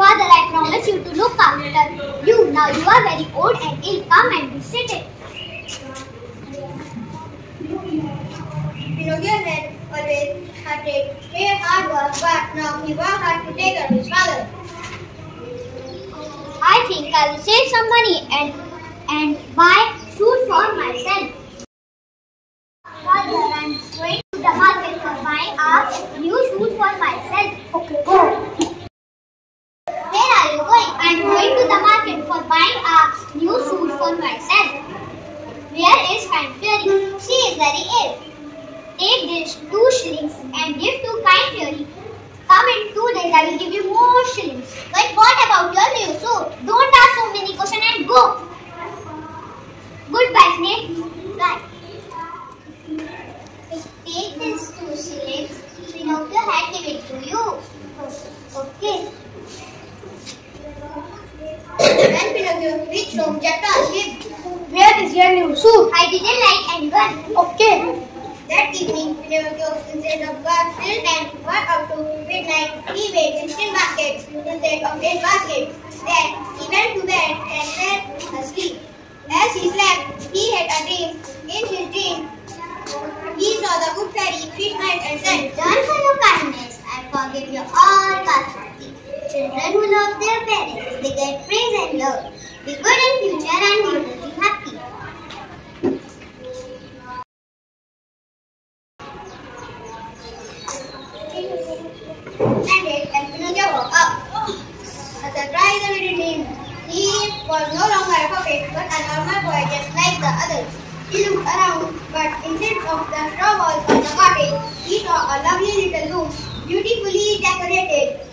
father, I promise you to look after you. Now you are very old and ill. Come and be seated. Pinocchio had always hearted very hard work, but now he worked hard to take care of his father. I think I will save some money and and buy shoes for myself. Father, I'm going to the market for buying a new shoes for myself. Okay, go. Where I'm going to the market for buying a new suit for myself. Where is Kind Fairy? She is very ill. Take this two shillings and give to Kind Fairy. Come in two days, I will give you more shillings. But what about your new suit? Don't ask so many questions and go. Goodbye, Snake. Bye. Take this two shillings. Pinocchio had given it to you. Okay. When Pinocchio reached home, asked him. Where is your new suit? I didn't like anyone. Okay. That evening, Pinocchio, instead of got still and went up to midnight, he weighed 16 baskets instead of 8 baskets. Then he went to bed and fell asleep. As he slept, he had a dream. In his dream, he saw the good fairy, knight and said, Done for your kindness, I forgive you all past. Children who love their parents, they get praise and love. Be good in future and you will be happy. and Pinocchio woke up. A surprise awaited him. He was no longer a puppet, but a normal boy just like the others. He looked around, but instead of the straw walls of the cottage, he saw a lovely little room, beautifully decorated.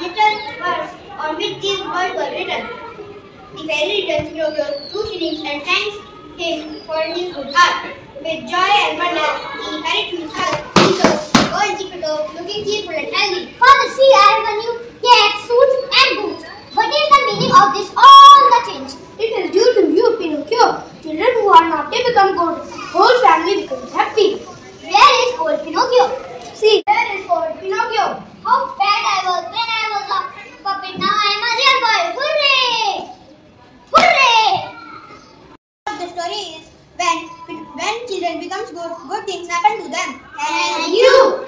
little verse, on which these words were written. The fairy returns Pinocchio two shillings and thanks him for his good heart. With joy and wonder, he carried to his house. Pinocchio, go and see Pinocchio, looking cheerful and healthy. Father, see, I have a new cap, suit, and boots. What is the meaning of this all the change? It is due to you, Pinocchio. Children who are naughty become good. Whole family becomes happy. children becomes good, good things happen to them. and you.